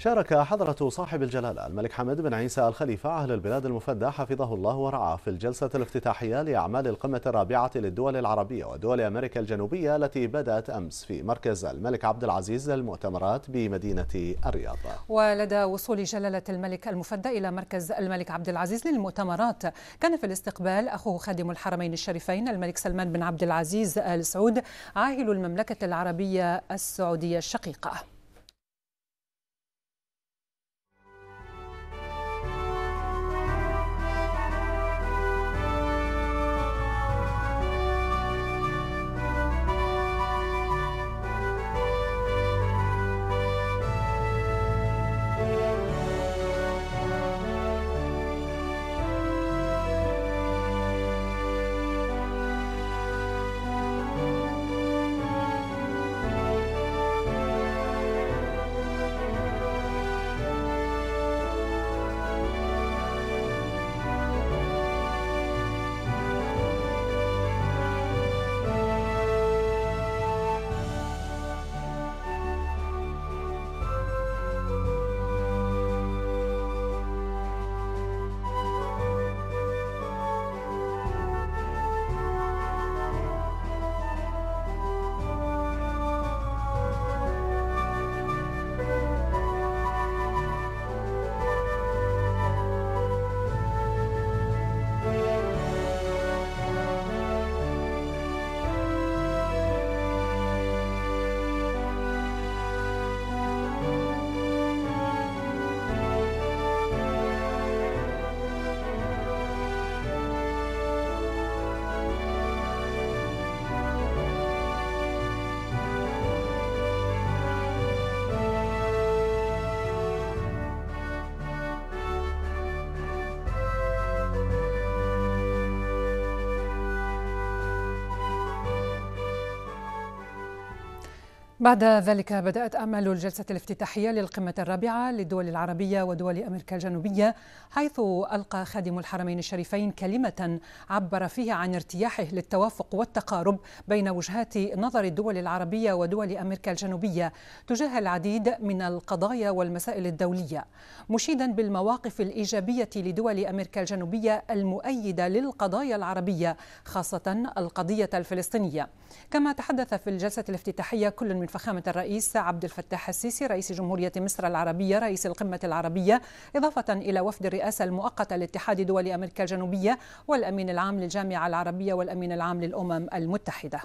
شارك حضرة صاحب الجلالة الملك حمد بن عيسى الخليفة أهل البلاد المفدى حفظه الله ورعاه في الجلسة الافتتاحية لأعمال القمة الرابعة للدول العربية ودول أمريكا الجنوبية التي بدأت أمس في مركز الملك عبد العزيز للمؤتمرات بمدينة الرياض. ولدى وصول جلالة الملك المفدى إلى مركز الملك عبد العزيز للمؤتمرات كان في الاستقبال أخوه خادم الحرمين الشريفين الملك سلمان بن عبد العزيز آل سعود عاهل المملكة العربية السعودية الشقيقة. بعد ذلك بدأت أعمال الجلسة الافتتاحية للقمة الرابعة للدول العربية ودول أمريكا الجنوبية حيث ألقى خادم الحرمين الشريفين كلمة عبر فيها عن ارتياحه للتوافق والتقارب بين وجهات نظر الدول العربية ودول أمريكا الجنوبية تجاه العديد من القضايا والمسائل الدولية. مشيدا بالمواقف الإيجابية لدول أمريكا الجنوبية المؤيدة للقضايا العربية خاصة القضية الفلسطينية. كما تحدث في الجلسة الافتتاحية كل من فخامة الرئيس عبد الفتاح السيسي رئيس جمهورية مصر العربية رئيس القمة العربية إضافة إلى وفد الرئاسة المؤقتة لاتحاد دول أمريكا الجنوبية والأمين العام للجامعة العربية والأمين العام للأمم المتحدة.